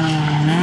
Uh-huh.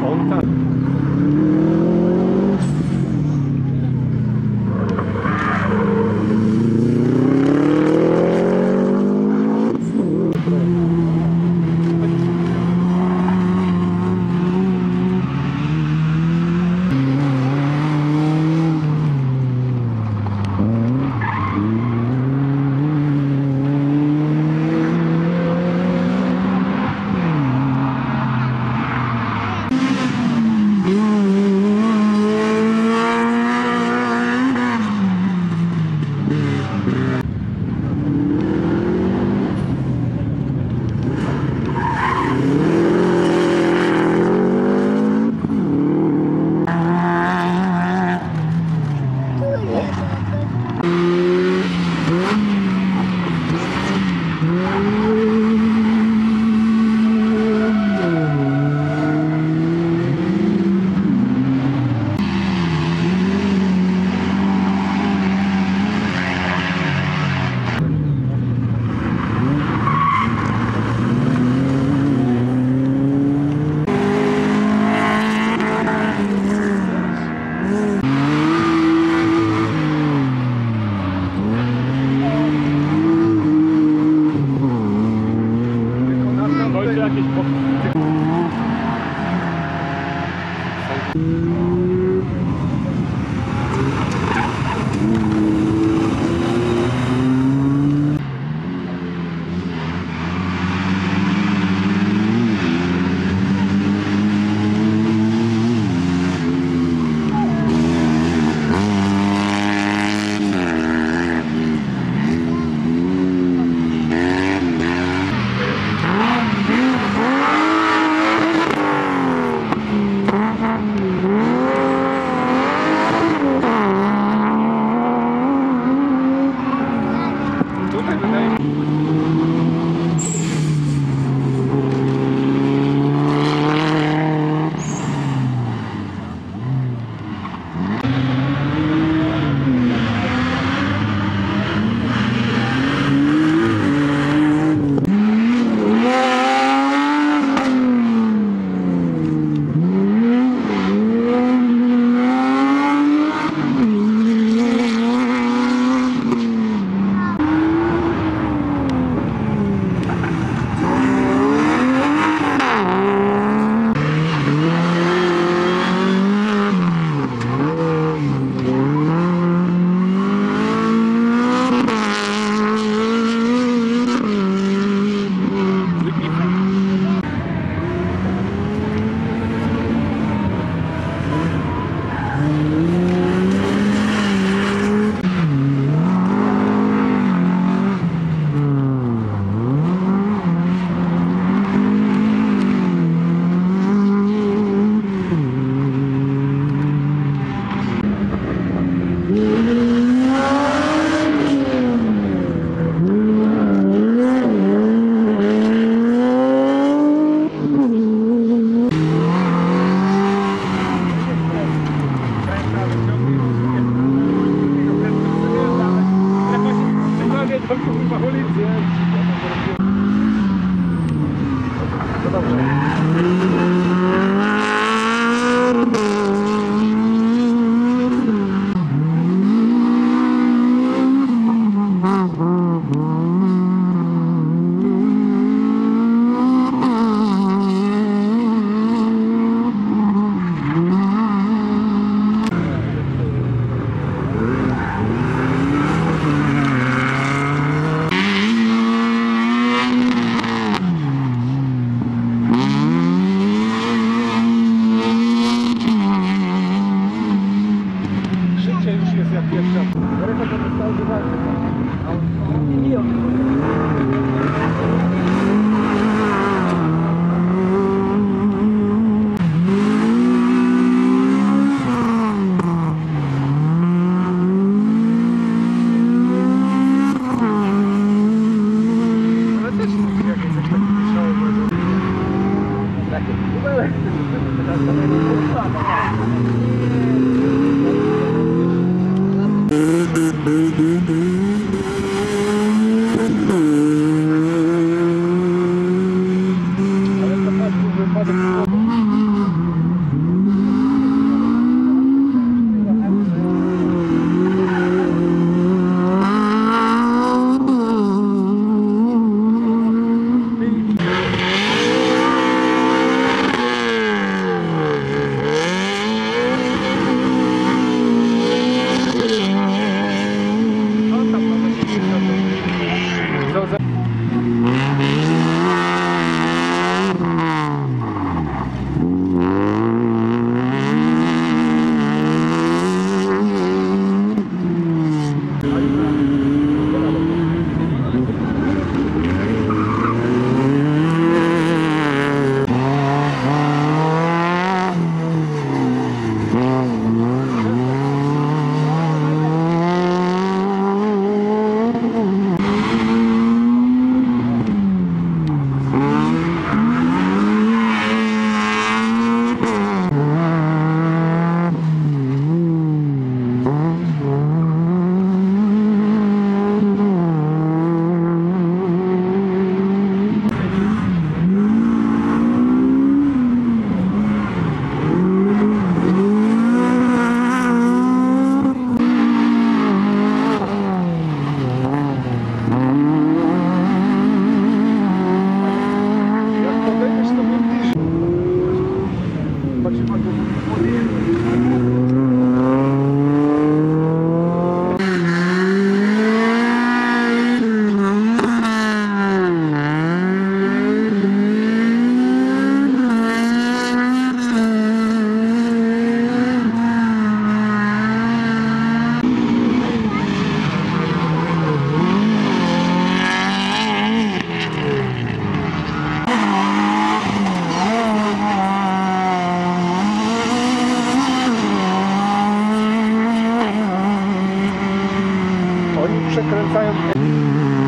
conta meron tayong